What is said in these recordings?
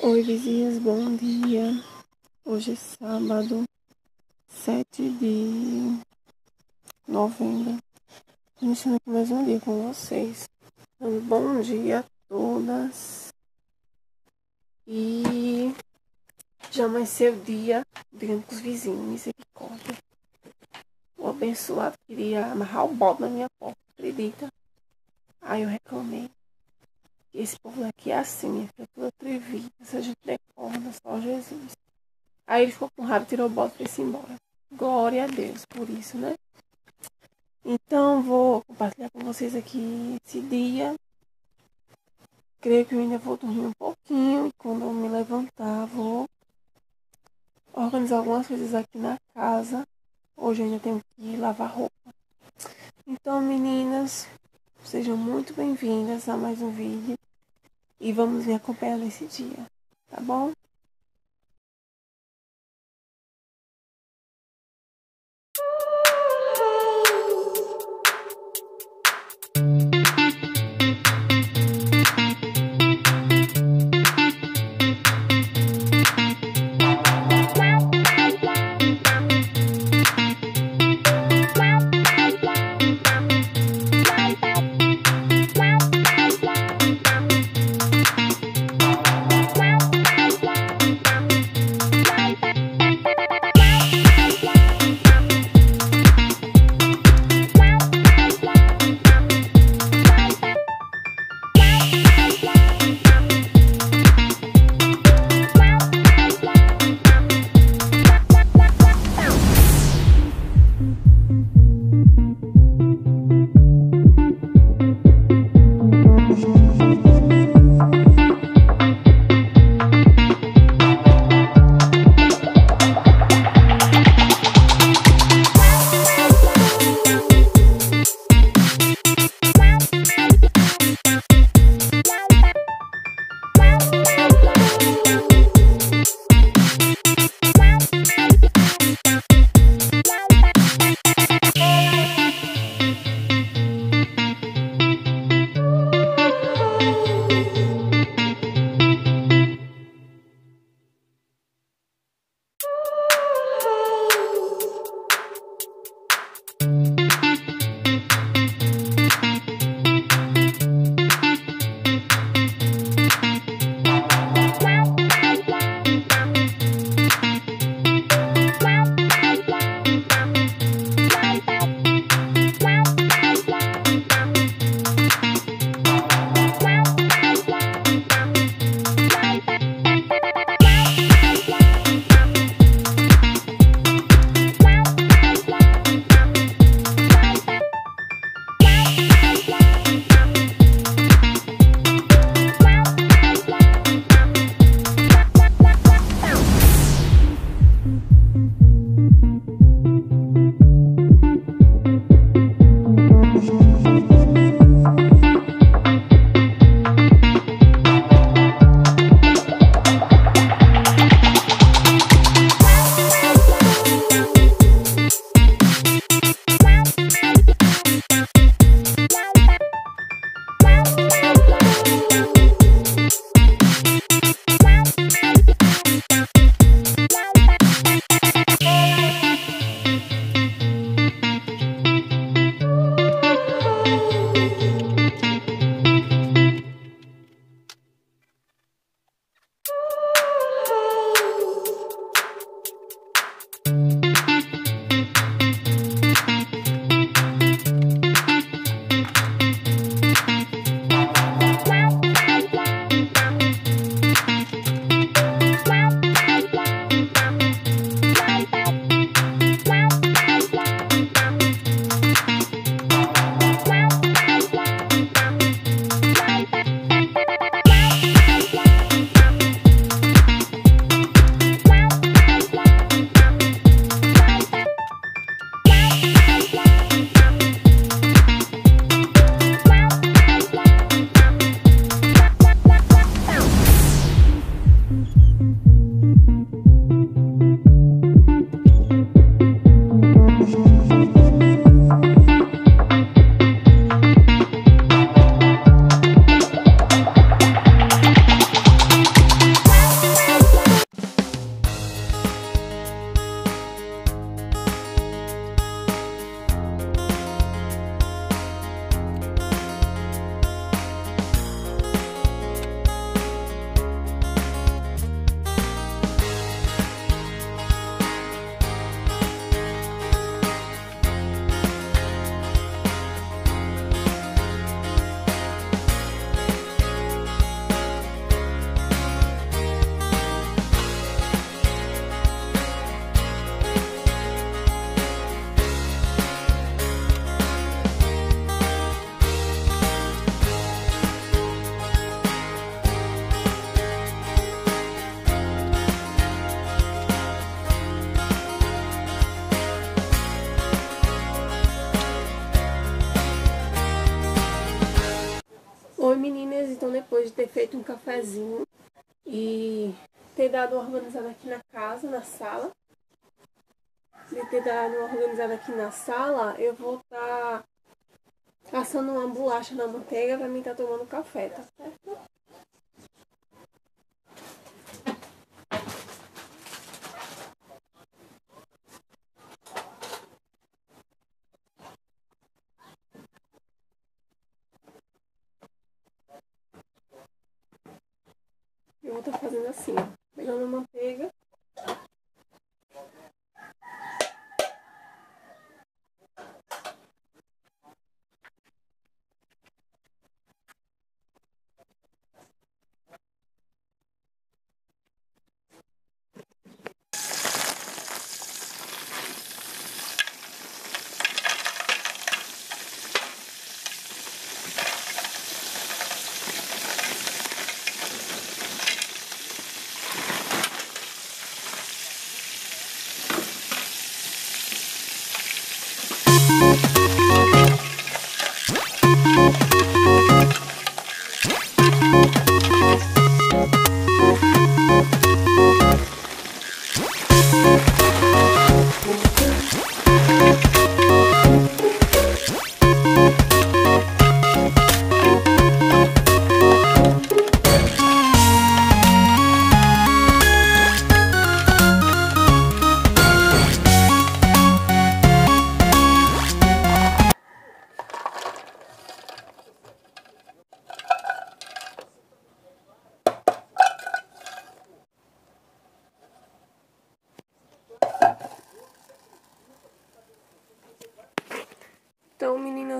Oi, vizinhas, bom dia. Hoje é sábado, 7 de novembro. Iniciando aqui mais um dia com vocês. Um bom dia a todas. E já amanheceu o dia brigando com os vizinhos, misericórdia. O abençoado queria amarrar o bote na minha porta, acredita? Aí eu reclamei. Esse povo aqui é assim, filha, tudo atrevido. A gente der corda, só Jesus. Aí ele ficou com raiva, tirou o bote e foi embora. Glória a Deus por isso, né? Então, vou compartilhar com vocês aqui esse dia. Creio que eu ainda vou dormir um pouquinho. E quando eu me levantar, vou organizar algumas coisas aqui na casa. Hoje eu ainda tenho que lavar roupa. Então, meninas, sejam muito bem-vindas a mais um vídeo. E vamos me acompanhar nesse dia, tá bom? Ter feito um cafezinho e ter dado uma organizada aqui na casa, na sala. De ter dado uma organizada aqui na sala, eu vou estar tá assando uma bolacha na manteiga pra mim estar tá tomando café, tá certo? Eu fazendo assim, ó. Pegando a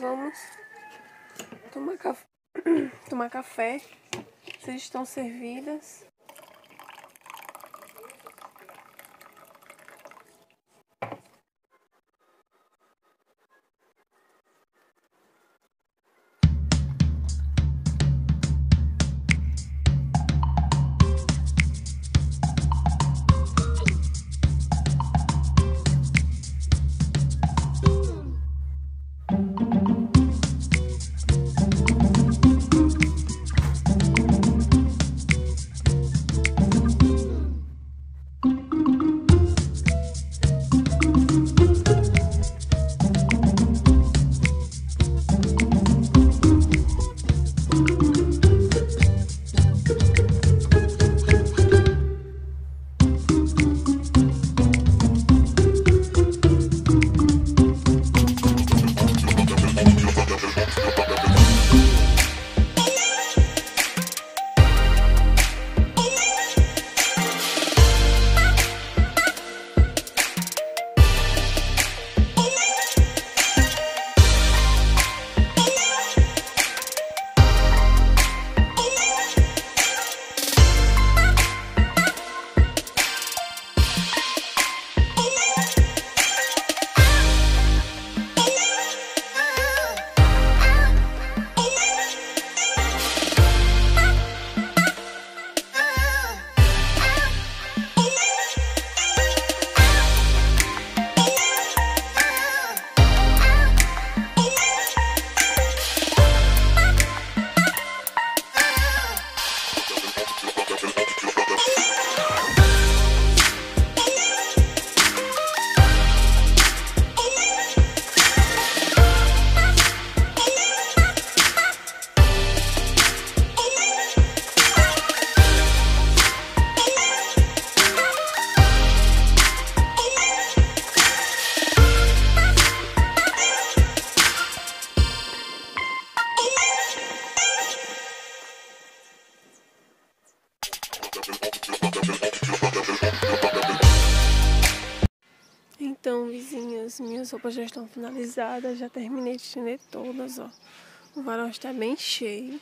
vamos tomar tomar café. Vocês estão servidas. Minhas roupas já estão finalizadas, já terminei de estender todas, ó. O varal está bem cheio.